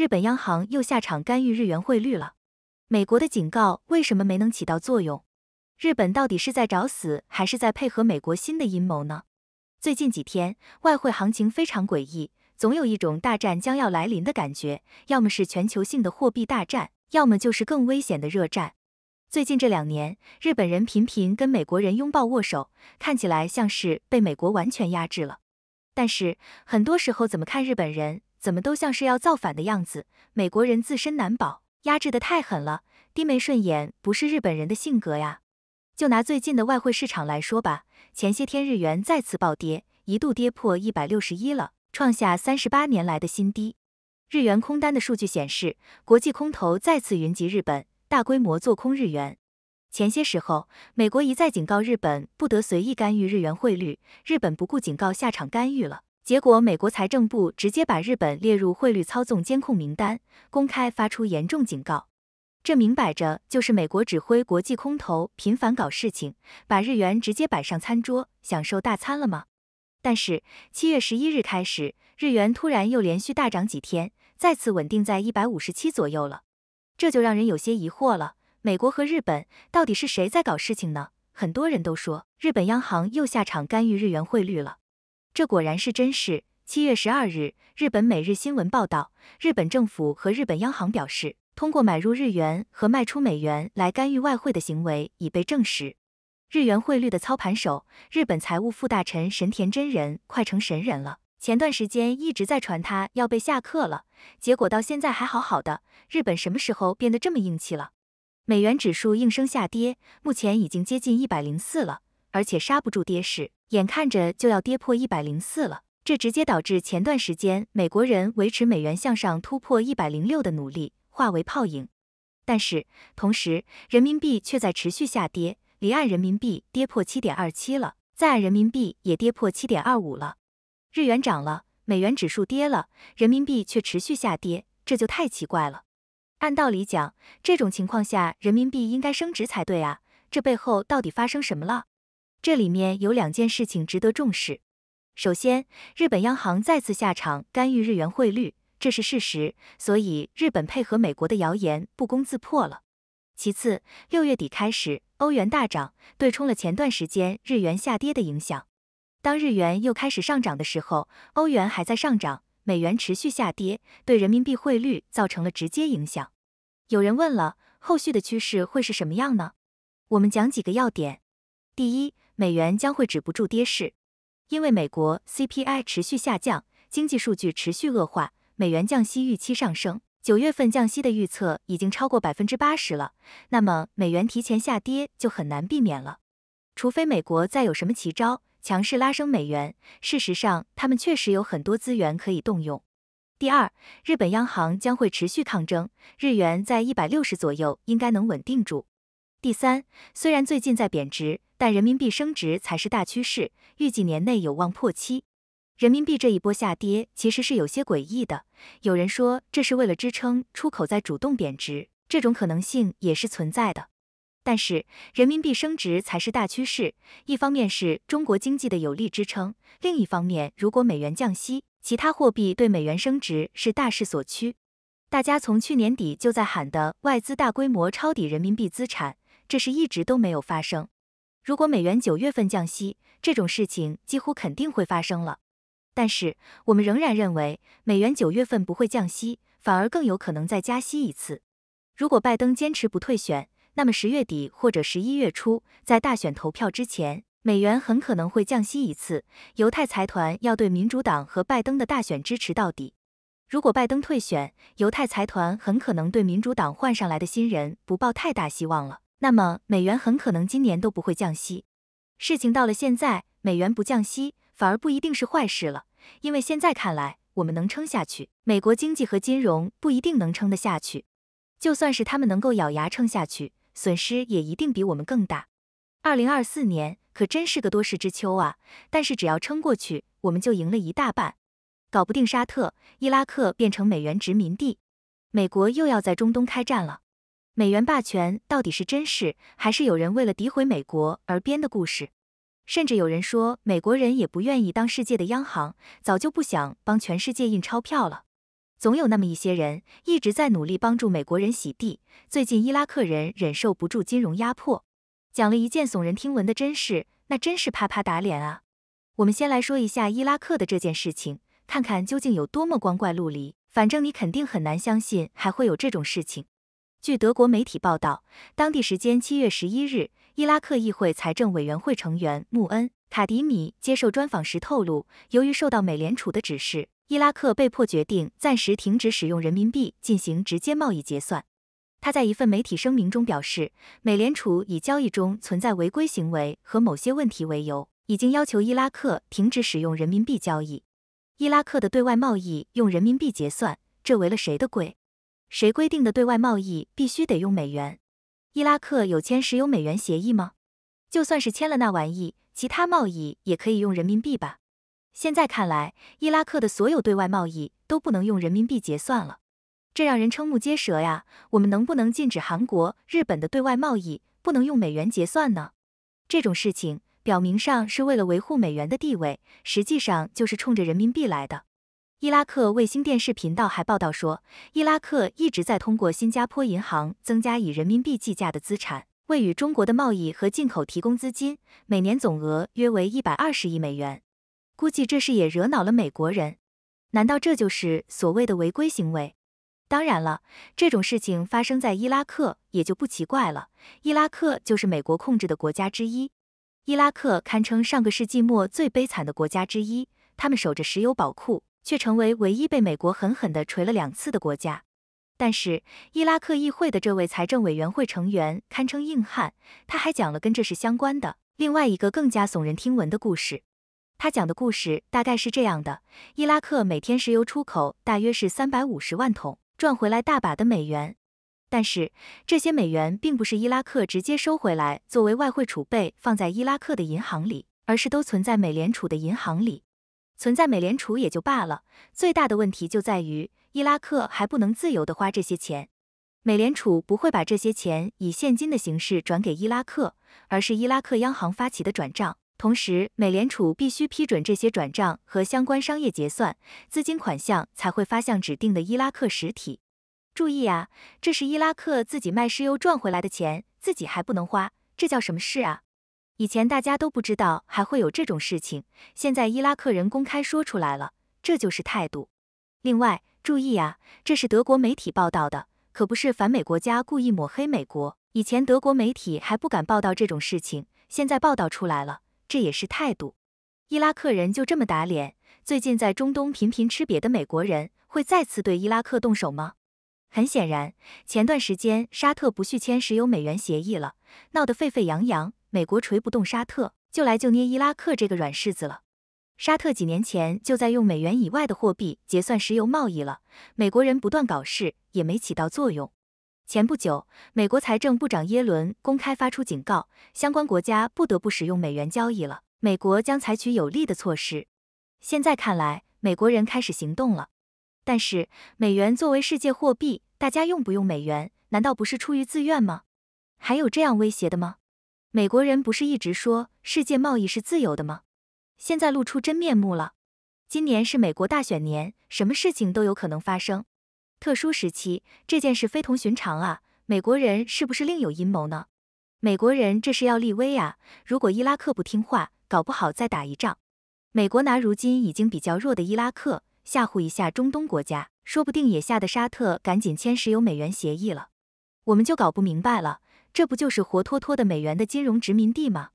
日本央行又下场干预日元汇率了。美国的警告为什么没能起到作用？日本到底是在找死，还是在配合美国新的阴谋呢？最近几天外汇行情非常诡异，总有一种大战将要来临的感觉，要么是全球性的货币大战，要么就是更危险的热战。最近这两年，日本人频频跟美国人拥抱握手，看起来像是被美国完全压制了。但是很多时候，怎么看日本人，怎么都像是要造反的样子。美国人自身难保，压制的太狠了，低眉顺眼不是日本人的性格呀。就拿最近的外汇市场来说吧，前些天日元再次暴跌，一度跌破一百六十一了，创下三十八年来的新低。日元空单的数据显示，国际空头再次云集日本，大规模做空日元。前些时候，美国一再警告日本不得随意干预日元汇率，日本不顾警告下场干预了。结果，美国财政部直接把日本列入汇率操纵监控名单，公开发出严重警告。这明摆着就是美国指挥国际空头频繁搞事情，把日元直接摆上餐桌，享受大餐了吗？但是七月十一日开始，日元突然又连续大涨几天，再次稳定在一百五十七左右了，这就让人有些疑惑了。美国和日本到底是谁在搞事情呢？很多人都说日本央行又下场干预日元汇率了，这果然是真事。七月十二日，日本每日新闻报道，日本政府和日本央行表示。通过买入日元和卖出美元来干预外汇的行为已被证实。日元汇率的操盘手，日本财务副大臣神田真人快成神人了。前段时间一直在传他要被下课了，结果到现在还好好的。日本什么时候变得这么硬气了？美元指数应声下跌，目前已经接近一百零四了，而且刹不住跌势，眼看着就要跌破一百零四了。这直接导致前段时间美国人维持美元向上突破一百零六的努力。化为泡影，但是同时人民币却在持续下跌，离岸人民币跌破七点二七了，在岸人民币也跌破七点二五了。日元涨了，美元指数跌了，人民币却持续下跌，这就太奇怪了。按道理讲，这种情况下人民币应该升值才对啊，这背后到底发生什么了？这里面有两件事情值得重视。首先，日本央行再次下场干预日元汇率。这是事实，所以日本配合美国的谣言不攻自破了。其次，六月底开始，欧元大涨，对冲了前段时间日元下跌的影响。当日元又开始上涨的时候，欧元还在上涨，美元持续下跌，对人民币汇率造成了直接影响。有人问了，后续的趋势会是什么样呢？我们讲几个要点。第一，美元将会止不住跌势，因为美国 CPI 持续下降，经济数据持续恶化。美元降息预期上升，九月份降息的预测已经超过百分之八十了。那么美元提前下跌就很难避免了，除非美国再有什么奇招，强势拉升美元。事实上，他们确实有很多资源可以动用。第二，日本央行将会持续抗争，日元在一百六十左右应该能稳定住。第三，虽然最近在贬值，但人民币升值才是大趋势，预计年内有望破七。人民币这一波下跌其实是有些诡异的，有人说这是为了支撑出口在主动贬值，这种可能性也是存在的。但是人民币升值才是大趋势，一方面是中国经济的有力支撑，另一方面如果美元降息，其他货币对美元升值是大势所趋。大家从去年底就在喊的外资大规模抄底人民币资产，这是一直都没有发生。如果美元九月份降息，这种事情几乎肯定会发生了。但是我们仍然认为，美元九月份不会降息，反而更有可能再加息一次。如果拜登坚持不退选，那么十月底或者十一月初，在大选投票之前，美元很可能会降息一次。犹太财团要对民主党和拜登的大选支持到底。如果拜登退选，犹太财团很可能对民主党换上来的新人不抱太大希望了。那么美元很可能今年都不会降息。事情到了现在，美元不降息。反而不一定是坏事了，因为现在看来，我们能撑下去，美国经济和金融不一定能撑得下去。就算是他们能够咬牙撑下去，损失也一定比我们更大。二零二四年可真是个多事之秋啊！但是只要撑过去，我们就赢了一大半。搞不定沙特、伊拉克变成美元殖民地，美国又要在中东开战了。美元霸权到底是真事，还是有人为了诋毁美国而编的故事？甚至有人说，美国人也不愿意当世界的央行，早就不想帮全世界印钞票了。总有那么一些人一直在努力帮助美国人洗地。最近伊拉克人忍受不住金融压迫，讲了一件耸人听闻的真事，那真是啪啪打脸啊！我们先来说一下伊拉克的这件事情，看看究竟有多么光怪陆离。反正你肯定很难相信还会有这种事情。据德国媒体报道，当地时间七月十一日，伊拉克议会财政委员会成员穆恩·卡迪米接受专访时透露，由于受到美联储的指示。伊拉克被迫决定暂时停止使用人民币进行直接贸易结算。他在一份媒体声明中表示，美联储以交易中存在违规行为和某些问题为由，已经要求伊拉克停止使用人民币交易。伊拉克的对外贸易用人民币结算，这违了谁的规？谁规定的对外贸易必须得用美元？伊拉克有签石油美元协议吗？就算是签了那玩意，其他贸易也可以用人民币吧？现在看来，伊拉克的所有对外贸易都不能用人民币结算了，这让人瞠目结舌呀！我们能不能禁止韩国、日本的对外贸易不能用美元结算呢？这种事情表明上是为了维护美元的地位，实际上就是冲着人民币来的。伊拉克卫星电视频道还报道说，伊拉克一直在通过新加坡银行增加以人民币计价的资产，为与中国的贸易和进口提供资金，每年总额约为一百二十亿美元。估计这事也惹恼了美国人，难道这就是所谓的违规行为？当然了，这种事情发生在伊拉克也就不奇怪了。伊拉克就是美国控制的国家之一，伊拉克堪称上个世纪末最悲惨的国家之一。他们守着石油宝库，却成为唯一被美国狠狠地锤了两次的国家。但是，伊拉克议会的这位财政委员会成员堪称硬汉，他还讲了跟这事相关的另外一个更加耸人听闻的故事。他讲的故事大概是这样的：伊拉克每天石油出口大约是三百五十万桶，赚回来大把的美元。但是这些美元并不是伊拉克直接收回来作为外汇储备放在伊拉克的银行里，而是都存在美联储的银行里。存在美联储也就罢了，最大的问题就在于伊拉克还不能自由的花这些钱。美联储不会把这些钱以现金的形式转给伊拉克，而是伊拉克央行发起的转账。同时，美联储必须批准这些转账和相关商业结算，资金款项才会发向指定的伊拉克实体。注意啊，这是伊拉克自己卖石油赚回来的钱，自己还不能花，这叫什么事啊？以前大家都不知道还会有这种事情，现在伊拉克人公开说出来了，这就是态度。另外，注意啊，这是德国媒体报道的，可不是反美国家故意抹黑美国。以前德国媒体还不敢报道这种事情，现在报道出来了。这也是态度，伊拉克人就这么打脸？最近在中东频频吃瘪的美国人会再次对伊拉克动手吗？很显然，前段时间沙特不续签石油美元协议了，闹得沸沸扬扬。美国锤不动沙特，就来就捏伊拉克这个软柿子了。沙特几年前就在用美元以外的货币结算石油贸易了，美国人不断搞事也没起到作用。前不久，美国财政部长耶伦公开发出警告，相关国家不得不使用美元交易了。美国将采取有力的措施。现在看来，美国人开始行动了。但是，美元作为世界货币，大家用不用美元，难道不是出于自愿吗？还有这样威胁的吗？美国人不是一直说世界贸易是自由的吗？现在露出真面目了。今年是美国大选年，什么事情都有可能发生。特殊时期，这件事非同寻常啊！美国人是不是另有阴谋呢？美国人这是要立威啊！如果伊拉克不听话，搞不好再打一仗。美国拿如今已经比较弱的伊拉克吓唬一下中东国家，说不定也吓得沙特赶紧签石油美元协议了。我们就搞不明白了，这不就是活脱脱的美元的金融殖民地吗？